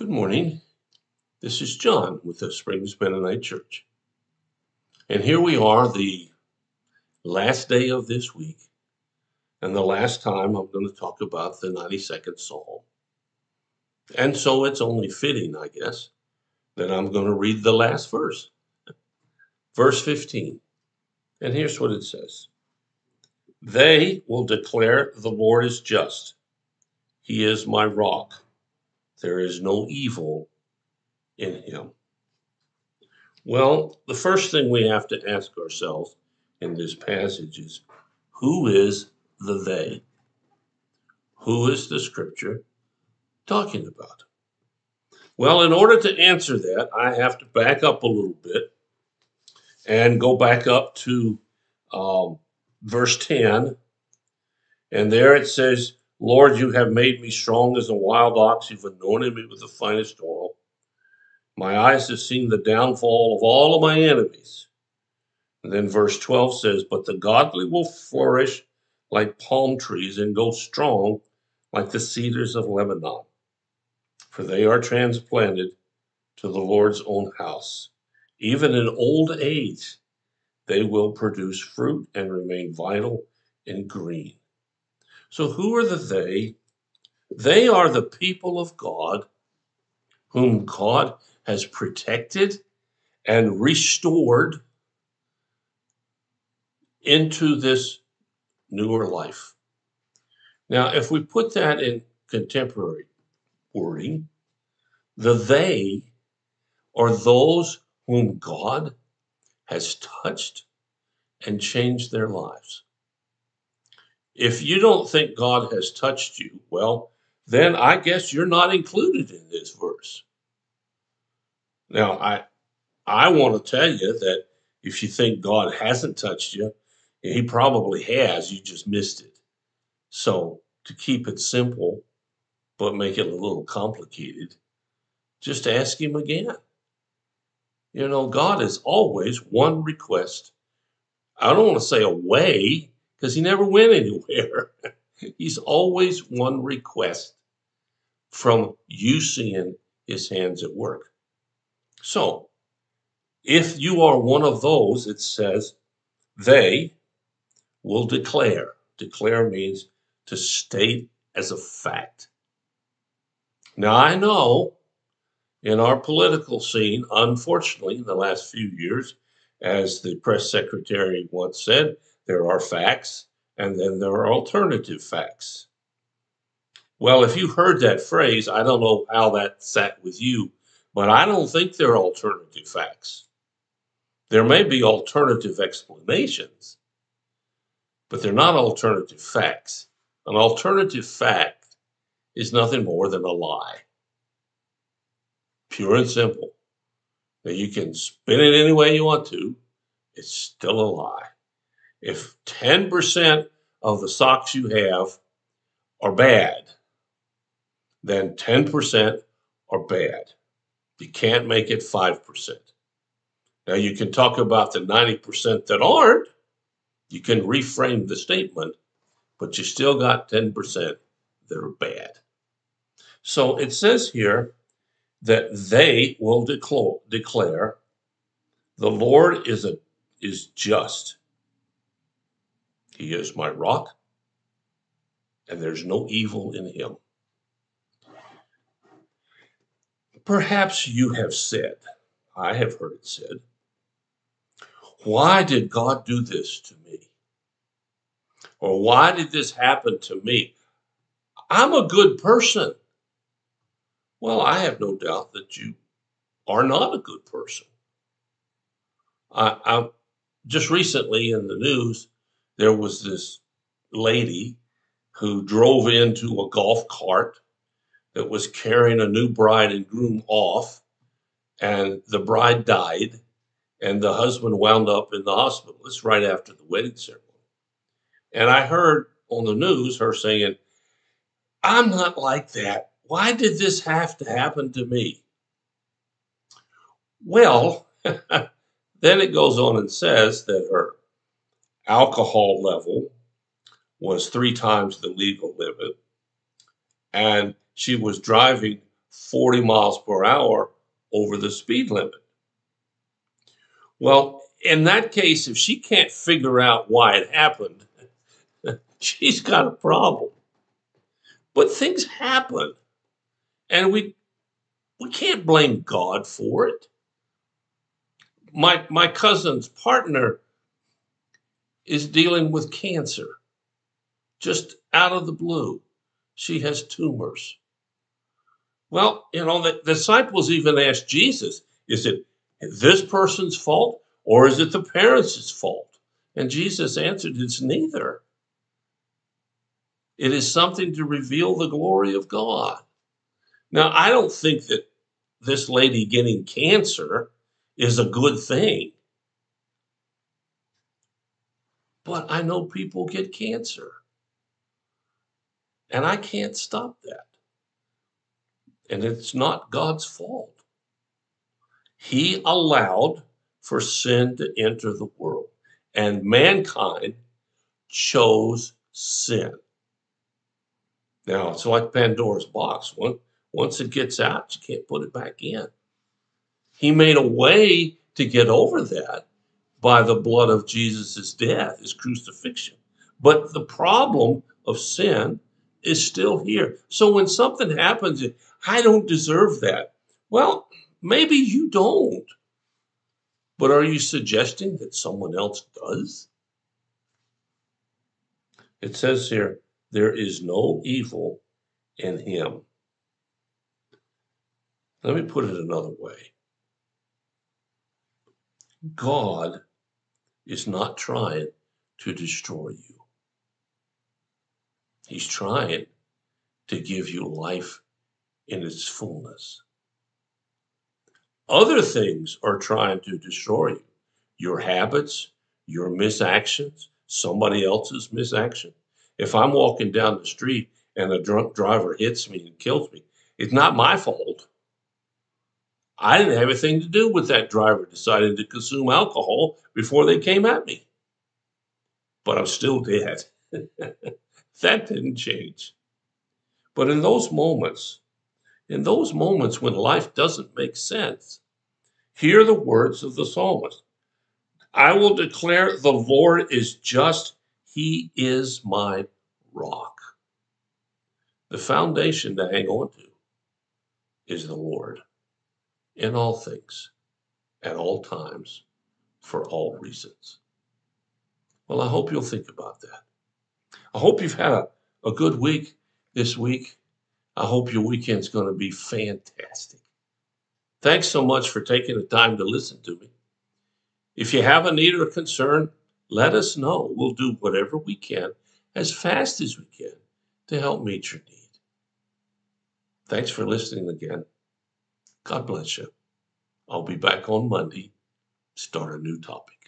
Good morning. This is John with the Springs Mennonite Church. And here we are, the last day of this week, and the last time I'm going to talk about the 92nd Psalm. And so it's only fitting, I guess, that I'm going to read the last verse, verse 15. And here's what it says They will declare the Lord is just, He is my rock there is no evil in him. Well, the first thing we have to ask ourselves in this passage is who is the they? Who is the scripture talking about? Well, in order to answer that, I have to back up a little bit and go back up to um, verse 10. And there it says, Lord, you have made me strong as a wild ox. You've anointed me with the finest oil. My eyes have seen the downfall of all of my enemies. And then verse 12 says, But the godly will flourish like palm trees and go strong like the cedars of Lebanon, for they are transplanted to the Lord's own house. Even in old age, they will produce fruit and remain vital and green. So, who are the they? They are the people of God whom God has protected and restored into this newer life. Now, if we put that in contemporary wording, the they are those whom God has touched and changed their lives. If you don't think God has touched you, well, then I guess you're not included in this verse. Now, I I want to tell you that if you think God hasn't touched you, he probably has, you just missed it. So, to keep it simple but make it a little complicated, just ask him again. You know, God is always one request. I don't want to say away because he never went anywhere. He's always one request from you seeing his hands at work. So, if you are one of those, it says, they will declare. Declare means to state as a fact. Now, I know in our political scene, unfortunately, in the last few years, as the press secretary once said, there are facts, and then there are alternative facts. Well, if you heard that phrase, I don't know how that sat with you, but I don't think they're alternative facts. There may be alternative explanations, but they're not alternative facts. An alternative fact is nothing more than a lie. Pure and simple. Now, you can spin it any way you want to, it's still a lie. If 10% of the socks you have are bad, then 10% are bad. You can't make it 5%. Now, you can talk about the 90% that aren't. You can reframe the statement, but you still got 10% that are bad. So it says here that they will declare the Lord is, a, is just he is my rock, and there's no evil in him. Perhaps you have said, I have heard it said, why did God do this to me? Or why did this happen to me? I'm a good person. Well, I have no doubt that you are not a good person. I, I just recently in the news, there was this lady who drove into a golf cart that was carrying a new bride and groom off, and the bride died, and the husband wound up in the hospital. It's right after the wedding ceremony. And I heard on the news her saying, I'm not like that. Why did this have to happen to me? Well, then it goes on and says that her alcohol level was three times the legal limit, and she was driving 40 miles per hour over the speed limit. Well, in that case, if she can't figure out why it happened, she's got a problem. But things happen, and we we can't blame God for it. My my cousin's partner is dealing with cancer just out of the blue. She has tumors. Well, you know, the disciples even asked Jesus, is it this person's fault or is it the parents' fault? And Jesus answered, it's neither. It is something to reveal the glory of God. Now, I don't think that this lady getting cancer is a good thing. But I know people get cancer. And I can't stop that. And it's not God's fault. He allowed for sin to enter the world, and mankind chose sin. Now, it's like Pandora's box. Once it gets out, you can't put it back in. He made a way to get over that by the blood of Jesus' death, his crucifixion. But the problem of sin is still here. So when something happens, I don't deserve that. Well, maybe you don't. But are you suggesting that someone else does? It says here, there is no evil in him. Let me put it another way God is not trying to destroy you. He's trying to give you life in its fullness. Other things are trying to destroy you your habits, your misactions, somebody else's misaction. If I'm walking down the street and a drunk driver hits me and kills me, it's not my fault. I didn't have anything to do with that driver deciding to consume alcohol before they came at me. But I'm still dead. that didn't change. But in those moments, in those moments when life doesn't make sense, hear the words of the psalmist I will declare the Lord is just, He is my rock. The foundation to hang on to is the Lord in all things, at all times, for all reasons. Well, I hope you'll think about that. I hope you've had a, a good week this week. I hope your weekend's going to be fantastic. Thanks so much for taking the time to listen to me. If you have a need or a concern, let us know. We'll do whatever we can as fast as we can to help meet your need. Thanks for listening again. God bless you. I'll be back on Monday, start a new topic.